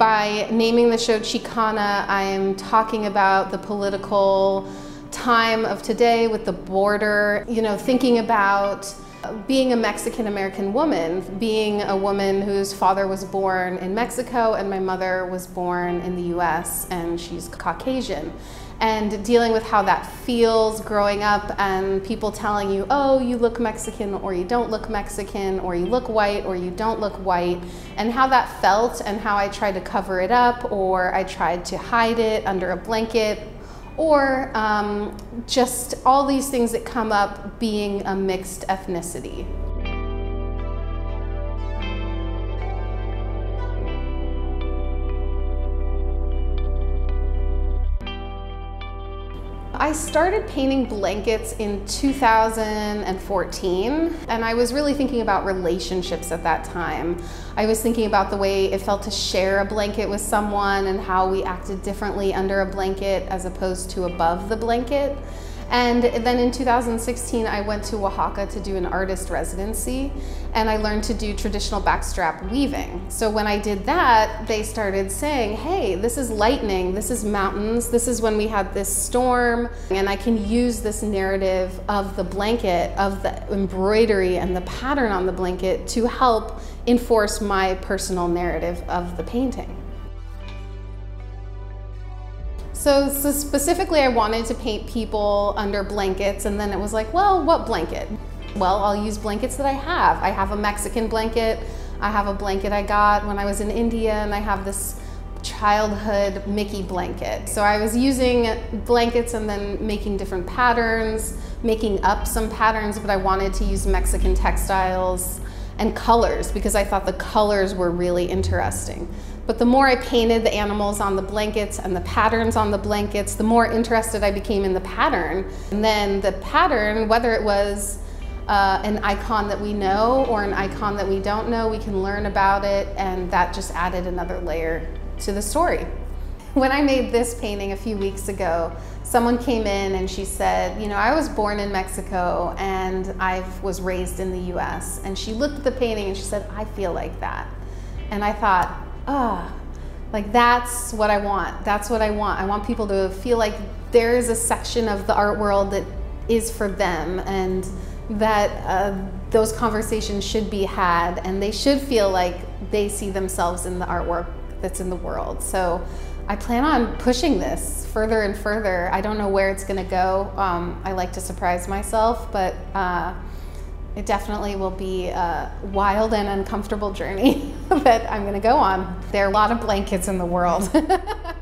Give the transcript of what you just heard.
By naming the show Chicana, I am talking about the political time of today with the border, you know, thinking about being a Mexican American woman, being a woman whose father was born in Mexico and my mother was born in the US and she's Caucasian. And dealing with how that feels growing up and people telling you, oh, you look Mexican or you don't look Mexican or you look white or you don't look white, and how that felt and how I tried to cover it up or I tried to hide it under a blanket or um, just all these things that come up being a mixed ethnicity. I started painting blankets in 2014 and I was really thinking about relationships at that time. I was thinking about the way it felt to share a blanket with someone and how we acted differently under a blanket as opposed to above the blanket. And then in 2016, I went to Oaxaca to do an artist residency and I learned to do traditional backstrap weaving. So when I did that, they started saying, hey, this is lightning, this is mountains, this is when we had this storm, and I can use this narrative of the blanket, of the embroidery and the pattern on the blanket to help enforce my personal narrative of the painting. So, so, specifically I wanted to paint people under blankets and then it was like, well, what blanket? Well, I'll use blankets that I have. I have a Mexican blanket. I have a blanket I got when I was in India and I have this childhood Mickey blanket. So I was using blankets and then making different patterns, making up some patterns, but I wanted to use Mexican textiles and colors because I thought the colors were really interesting. But the more I painted the animals on the blankets and the patterns on the blankets, the more interested I became in the pattern. And then the pattern, whether it was uh, an icon that we know or an icon that we don't know, we can learn about it, and that just added another layer to the story. When I made this painting a few weeks ago, someone came in and she said, you know, I was born in Mexico and I was raised in the US. And she looked at the painting and she said, I feel like that. And I thought, ah, oh, like that's what I want. That's what I want. I want people to feel like there is a section of the art world that is for them and that uh, those conversations should be had and they should feel like they see themselves in the artwork that's in the world. So I plan on pushing this further and further. I don't know where it's going to go. Um, I like to surprise myself, but uh, it definitely will be a wild and uncomfortable journey that I'm going to go on. There are a lot of blankets in the world.